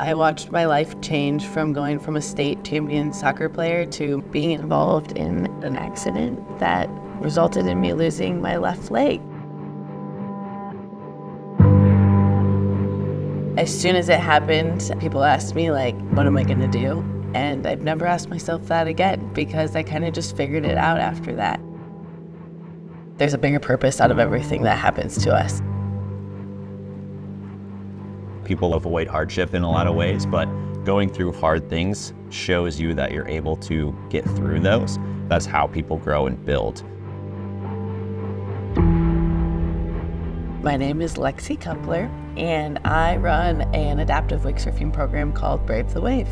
I watched my life change from going from a state champion soccer player to being involved in an accident that resulted in me losing my left leg. As soon as it happened, people asked me, like, what am I going to do? And I've never asked myself that again because I kind of just figured it out after that. There's a bigger purpose out of everything that happens to us. People avoid hardship in a lot of ways, but going through hard things shows you that you're able to get through those. That's how people grow and build. My name is Lexi Kupler, and I run an adaptive wake surfing program called Brave the Wave.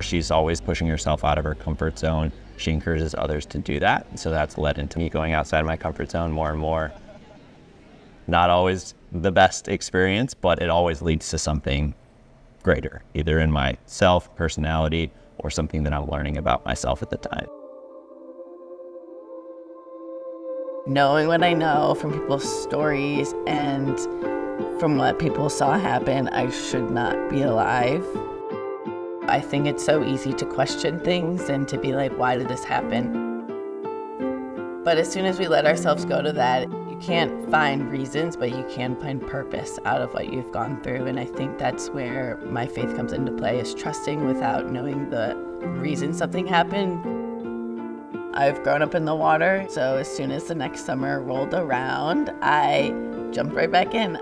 She's always pushing herself out of her comfort zone. She encourages others to do that. So that's led into me going outside my comfort zone more and more. Not always the best experience, but it always leads to something greater, either in myself, personality, or something that I'm learning about myself at the time. Knowing what I know from people's stories and from what people saw happen, I should not be alive. I think it's so easy to question things and to be like, why did this happen? But as soon as we let ourselves go to that, you can't find reasons, but you can find purpose out of what you've gone through. And I think that's where my faith comes into play is trusting without knowing the reason something happened. I've grown up in the water, so as soon as the next summer rolled around, I jumped right back in.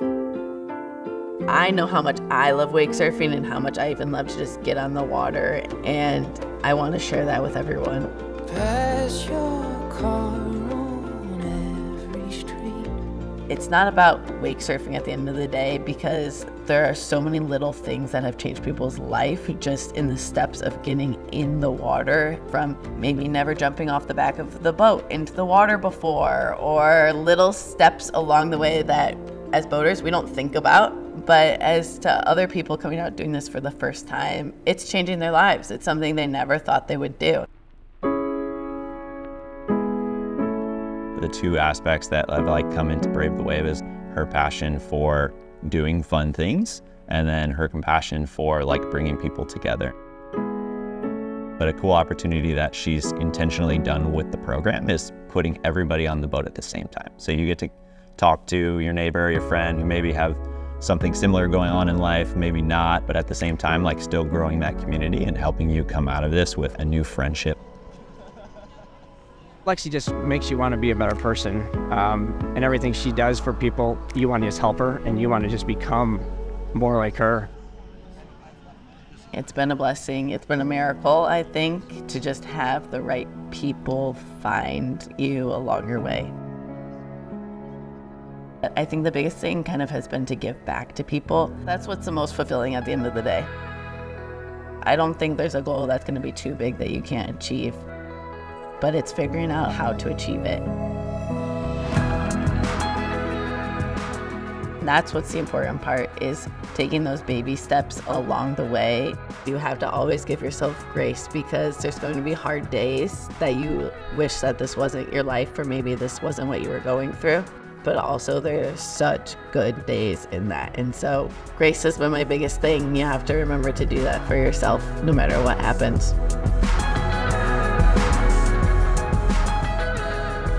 I know how much I love wake surfing and how much I even love to just get on the water, and I want to share that with everyone. It's not about wake surfing at the end of the day because there are so many little things that have changed people's life just in the steps of getting in the water from maybe never jumping off the back of the boat into the water before or little steps along the way that as boaters we don't think about but as to other people coming out doing this for the first time, it's changing their lives. It's something they never thought they would do. The two aspects that have like come into Brave the Wave is her passion for doing fun things and then her compassion for like bringing people together. But a cool opportunity that she's intentionally done with the program is putting everybody on the boat at the same time. So you get to talk to your neighbor, your friend who maybe have something similar going on in life, maybe not, but at the same time, like still growing that community and helping you come out of this with a new friendship. Lexi just makes you want to be a better person. Um, and everything she does for people, you want to just help her and you want to just become more like her. It's been a blessing. It's been a miracle, I think, to just have the right people find you along your way. I think the biggest thing kind of has been to give back to people. That's what's the most fulfilling at the end of the day. I don't think there's a goal that's going to be too big that you can't achieve, but it's figuring out how to achieve it. That's what's the important part is taking those baby steps along the way. You have to always give yourself grace because there's going to be hard days that you wish that this wasn't your life or maybe this wasn't what you were going through but also there's such good days in that. And so grace has been my biggest thing. You have to remember to do that for yourself no matter what happens.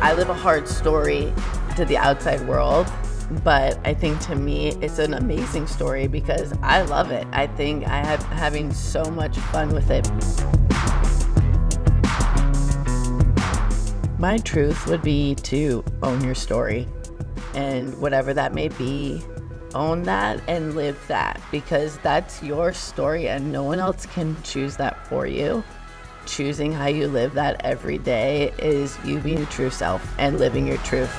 I live a hard story to the outside world, but I think to me it's an amazing story because I love it. I think I have having so much fun with it. My truth would be to own your story and whatever that may be, own that and live that because that's your story and no one else can choose that for you. Choosing how you live that every day is you being your true self and living your truth.